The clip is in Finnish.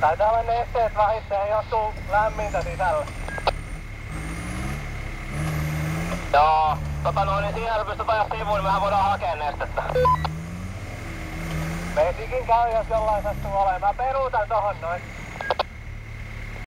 Taitaa olla nesteet vahissa ja johtuu lämmintä sisällä. Joo, tota noin, niin siinä pystyt ajaa sivuun, niin mehän voidaan hakea nestettä. Vesikin käy, jos jollain sattuu olemaan. Mä peruutan tohon noin.